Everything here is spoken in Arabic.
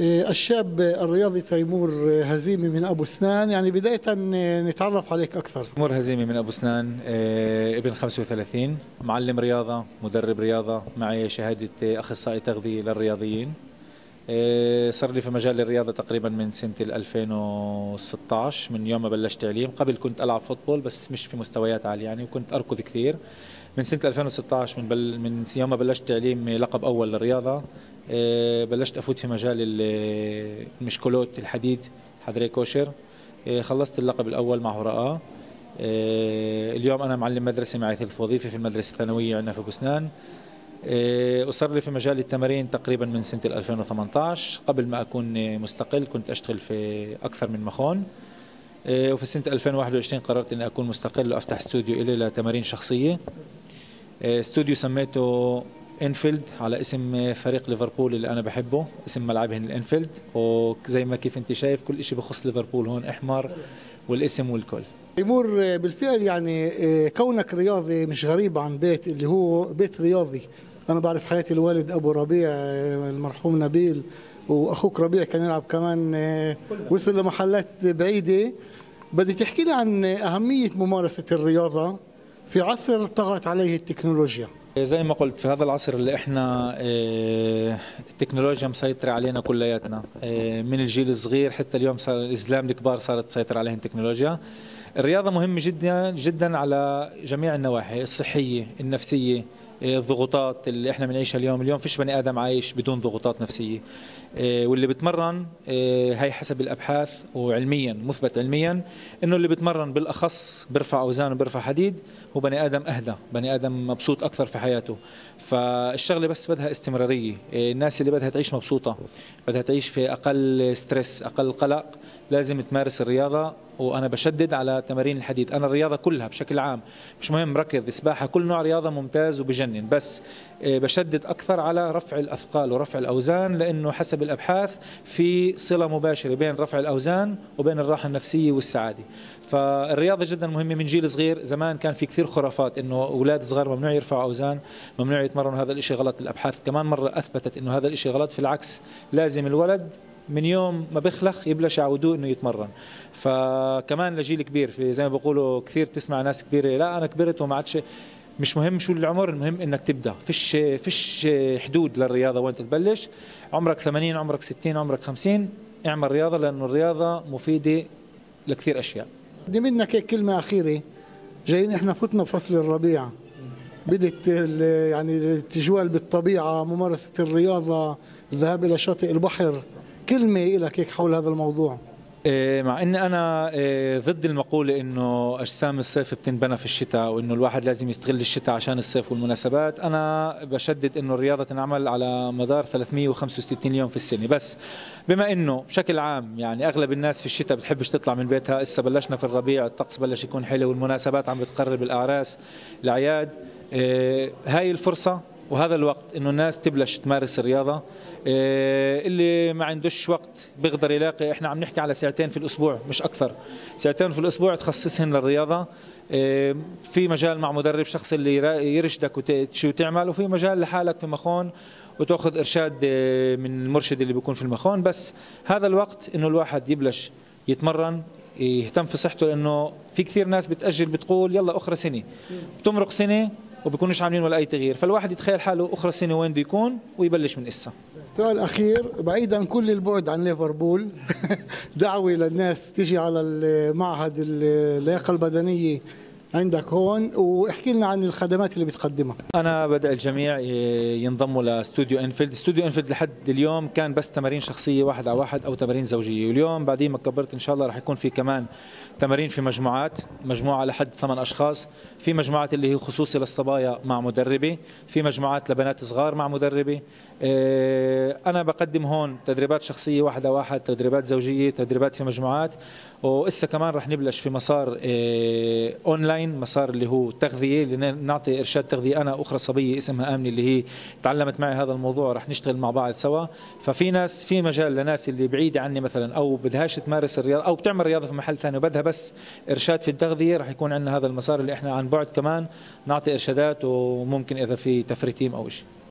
الشاب الرياضي تيمور هزيمي من أبو سنان. يعني بداية نتعرف عليك أكثر. تيمور هزيمي من أبو سنان آه، ابن 35 معلم رياضة مدرب رياضة معي شهادة أخصائي تغذية للرياضيين. آه، صار لي في مجال الرياضة تقريبا من سنة 2016 من يوم ما بلشت تعليم. قبل كنت ألعب football بس مش في مستويات عالية يعني وكنت أركض كثير. من سنة 2016 من بل من يوم ما بلشت تعليم لقب أول للرياضة. آه، بلشت أفوت في مجال المشكلات الحديد حضري كوشر. آه، خلصت اللقب الأول مع هراء. آه، اليوم أنا معلم مدرسة معي ثلث وظيفة في المدرسة الثانوية عندنا في بوسنان لي في مجال التمارين تقريبا من سنة 2018 قبل ما أكون مستقل كنت أشتغل في أكثر من مخون. وفي سنة 2021 قررت إني أكون مستقل وأفتح استوديو إلي لتمارين شخصية. استوديو سميته انفيلد على اسم فريق ليفربول اللي أنا بحبه اسم ملعبهم الإنفيلد. وزي ما كيف أنت شايف كل شيء بخص ليفربول هون إحمر والاسم والكل. تيمور بالفعل يعني كونك رياضي مش غريب عن بيت اللي هو بيت رياضي. أنا بعرف حياة الوالد أبو ربيع المرحوم نبيل وأخوك ربيع كان يلعب كمان وصل لمحلات بعيدة. بدي تحكي لي عن أهمية ممارسة الرياضة في عصر طغت عليه التكنولوجيا. زي ما قلت في هذا العصر اللي إحنا آه التكنولوجيا مسيطرة علينا كلياتنا. آه من الجيل الصغير حتى اليوم صار الإسلام الكبار صارت تسيطر عليهم التكنولوجيا الرياضة مهمة جدا جدا على جميع النواحي الصحية النفسية. الضغوطات اللي إحنا بنعيشها اليوم. اليوم فيش بني آدم عايش بدون ضغوطات نفسية. واللي بتمرن هي حسب الأبحاث وعلميا مثبت علميا إنه اللي بتمرن بالأخص بيرفع أوزان وبيرفع حديد هو بني آدم أهدى بني آدم مبسوط أكثر في حياته. فالشغلة بس بدها استمرارية. الناس اللي بدها تعيش مبسوطة بدها تعيش في أقل ستريس أقل قلق لازم تمارس الرياضة. وأنا بشدد على تمارين الحديد. أنا الرياضة كلها بشكل عام مش مهم ركض سباحة كل نوع رياضة ممتاز وبجنن. بس بشدد أكثر على رفع الأثقال ورفع الأوزان لأنه حسب الأبحاث في صلة مباشرة بين رفع الأوزان وبين الراحة النفسية والسعادة. فالرياضة جدا مهمة من جيل صغير. زمان كان في كثير خرافات إنه أولاد صغار ممنوع يرفعوا أوزان ممنوع يتمرنوا هذا الشيء غلط. الأبحاث كمان مرة أثبتت إنه هذا الشيء غلط. في العكس لازم الولد من يوم ما بخلخ يبلش يعودوه إنه يتمرن. فكمان لجيل كبير في زي ما بيقولوا كثير تسمع ناس كبيرة لا أنا كبرت وما عادش مش مهم شو العمر المهم إنك تبدأ. فيش فيش حدود للرياضة وين تبلش عمرك 80 عمرك 60 عمرك 50 اعمل رياضة لأنه الرياضة مفيدة لكثير أشياء. بدي منك هيك كلمة أخيرة. جايين إحنا فتنا فصل الربيع. بدت يعني التجوال بالطبيعة ممارسة الرياضة الذهاب إلى شاطئ البحر. كلمة لك هيك حول هذا الموضوع. مع إني أنا ضد المقولة إنه أجسام الصيف بتنبنى في الشتاء وإنه الواحد لازم يستغل الشتاء عشان الصيف والمناسبات. أنا بشدد إنه الرياضة تنعمل على مدار 365 يوم في السنة. بس بما إنه بشكل عام يعني أغلب الناس في الشتاء بتحبش تطلع من بيتها هسه بلشنا في الربيع الطقس بلش يكون حلو والمناسبات عم بتقرب الأعراس الأعياد هاي الفرصة وهذا الوقت إنه الناس تبلش تمارس الرياضة. اللي ما عندوش وقت بيقدر يلاقي إحنا عم نحكي على ساعتين في الأسبوع مش أكثر. ساعتين في الأسبوع تخصصهن للرياضة. في مجال مع مدرب شخص اللي يرشدك شو تعمل وفي مجال لحالك في مخون وتأخذ إرشاد من المرشد اللي بيكون في المخون. بس هذا الوقت إنه الواحد يبلش يتمرن يهتم في صحته لأنه في كثير ناس بتأجل بتقول يلا أخرى سنة. بتمرق سنة وبيكونوش عاملين ولا أي تغيير. فالواحد يتخيل حاله أخرى سنة وين بده يكون ويبلش من إسا. سؤال اخير بعيدا عن كل البعد عن ليفربول دعوة للناس تيجي على المعهد اللياقة البدنية عندك هون واحكي لنا عن الخدمات اللي بتقدمها. أنا بدأ الجميع ينضموا لاستوديو إنفيلد. استوديو إنفيلد لحد اليوم كان بس تمارين شخصية واحد على واحد أو تمارين زوجية. واليوم بعدين ما كبرت إن شاء الله راح يكون في كمان تمارين في مجموعات. مجموعة لحد ثمان أشخاص. في مجموعات اللي هي خصوصي للصبايا مع مدربه في مجموعات لبنات صغار مع مدربه أنا بقدم هون تدريبات شخصية واحد على واحد تدريبات زوجية تدريبات في مجموعات وإسا كمان رح نبلش في مسار اونلاين مسار اللي هو تغذية نعطي إرشاد تغذية أنا أخرى صبية اسمها امنه اللي هي تعلمت معي هذا الموضوع رح نشتغل مع بعض سوا. ففي ناس في مجال لناس اللي بعيدة عني مثلا أو بدهاش تمارس الرياضة أو بتعمل رياضة في محل ثاني وبدها بس إرشاد في التغذية رح يكون عندنا هذا المسار اللي إحنا عن بعد كمان نعطي إرشادات وممكن إذا في تفريتيم أو شيء